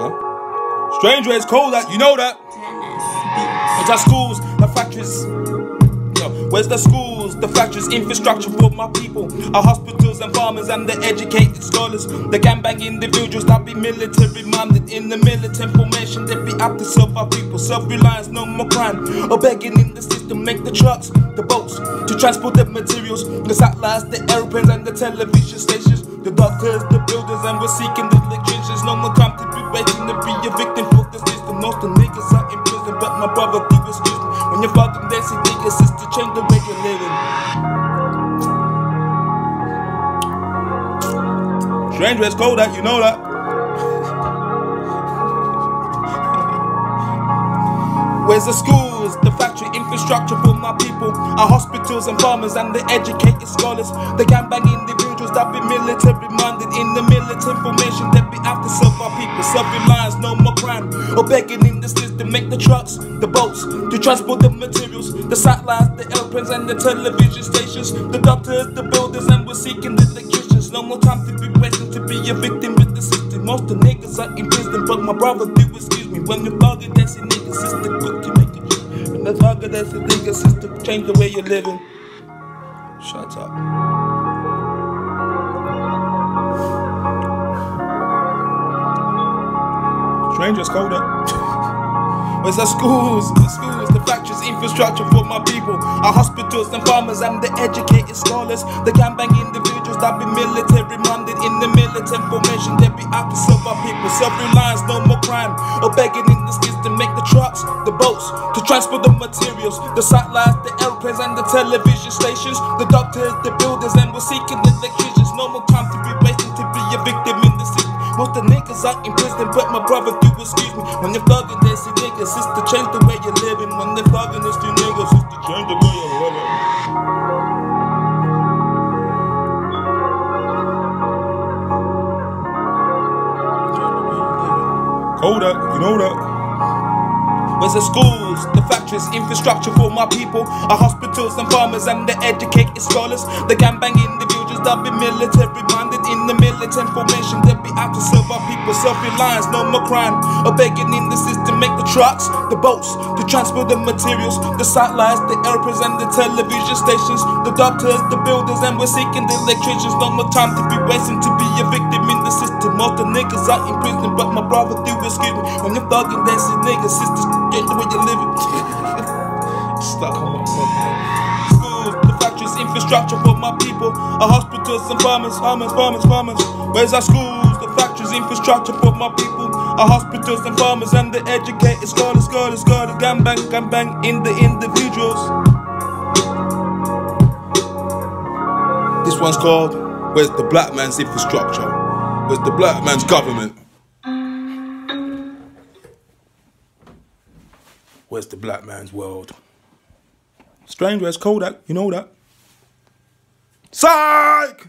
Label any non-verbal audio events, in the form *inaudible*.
Huh? Strange where it's cold at, you know that. It's our schools, the factories. Where's the schools, the factories, infrastructure for my people? Our hospitals and farmers and the educated scholars. The gangbang individuals that be military minded in the militant formation. They be out to serve our people. Self reliance, no more crime. Or begging in the system, make the trucks, the boats to transport the materials. The satellites, the airplanes, and the television stations. The doctors, the builders, and we're seeking the electricians. No more time to be waiting to be a victim for the system. Most the niggas are in prison, but my brother, do excuse me. When you're fucking dancing, niggas, it's to change the way you're living. Strange dress code that, you know that. *laughs* Where's the schools, the factory infrastructure for my people? Our hospitals and farmers and the educated scholars. The gangbang individuals that be military minded in the militant formation that be to serve our people. Self reliance, no more crime. Or begging in the system, make the trucks, the boats to transport the materials. The satellites, the airplanes, and the television stations. The doctors, the builders, and we're seeking the electricians. No more time to be waiting to be a victim with the system. Most the niggas are in prison, but my brother do excuse me. When you're thugging, that's a nigga system, quick to make a. When the thugger, that's a nigga system, change the way you're living. Shut up. Strangers colder. Where's the schools, the schools, the factories, infrastructure for my people? Our hospitals and farmers and the educated scholars. The gangbang individuals that be military minded in the militant formation. They be out to serve our people. Self reliance, no more crime. Or begging in the streets to make the trucks, the boats, to transport the materials. The satellites, the airplanes, and the television stations. The doctors, the builders, and we're seeking the electricians. No more time to be waiting to be a victim. Most the niggas are in prison, but my brother do excuse me. When they're thugging, they see niggas, it's to change the way you're living. When they're thugging, it's the niggas, it's to change the way you're living. Hold up, you know that. Where's the schools, the factories, infrastructure for my people? Our hospitals and farmers and the educated scholars. The gangbang individuals that be military minded in the militant formation. They be out to serve our people. Self reliance, no more crime. In the system, make the trucks, the boats to transport the materials. The satellites, the airplanes, and the television stations. The doctors, the builders, and we're seeking the electricians. No more time to be wasting to be a victim in the system. Most the niggas out in prison, but my brother do excuse me. When you're thugging, that's it, niggas, sisters, get the way you're living. *laughs* Stuck on my factories, infrastructure for my people. Our hospitals and farmers, farmers, farmers, farmers. Where's our schools, the factories, infrastructure for my people? Our hospitals and farmers and the educated scholars, scholars, scholars. Gangbang, gangbang in the individuals. This one's called Where's the Black Man's Infrastructure? Where's the Black Man's Government? Where's the Black Man's World? Strangeways Kodak? You know that. Psych!